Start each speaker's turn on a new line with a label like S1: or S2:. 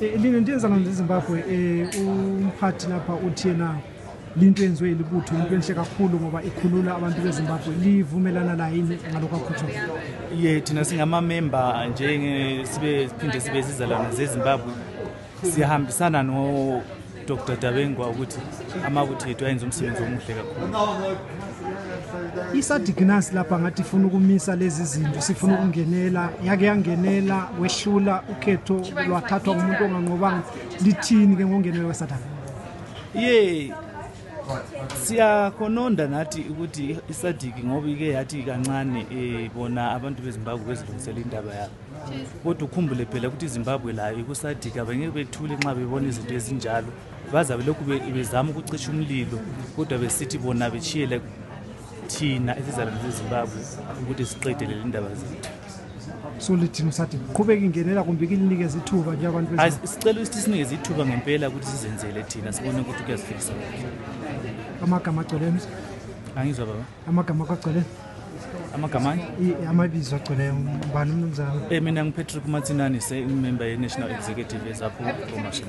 S1: Eh, lina into yenza nje ezimbabwe um eh, umphathi lapha uthi yena linto yenziwe yilibutho into enhle kakhulu ngoba ikhulula abantu bezimbabwe livumelana la yini ngalokhu akhutshwa
S2: ye thina singamamemba njenge sibe siphinde sibe zizalwane zezimbabwe siyahambisana no dr dabengwa ukuthi amabutho ethu ayenza umsebenzi omuhle kakhulu
S1: isadiginasi lapha ngathi ifuna ukumisa lezi zinto sifuna ukungenela yake yangenela wehlula ukhetho lwathathwa ngumuntu onganqobanga lithini ke ngongenela wesathane
S2: ye siyakhononda nathi ukuthi isadiki ngoba ike yathi kancane um bona abantu bezimbabwe bezilungisela indaba yabo kodwa ukhumbule phela ukuthi izimbabwe layo ikusadika bengeke bethule nxa bebona izinto ezinjalo baza belokhu bezama ukucisha umlilo kodwa besithi bona betshiyele thina esizalwane zezimbabwe ukuthi siqedelele indaba zethu
S1: so lithini usathi qhubeke ingenela kumbe kilinikeza ithuba nje abantu
S2: sicela ukuthi sinikeze ithuba ngempela ukuthi sizenzele thina sibone ukuthi kuyasifikisa
S1: amagama agcwele emzi
S2: angizwa baba
S1: amagama kwagcwele
S2: amagama
S1: amabizo agcweleyo ngubani umnumzana um
S2: eh, mina ngupatrick matsinani sengimemba ye-national executive ezapho promotion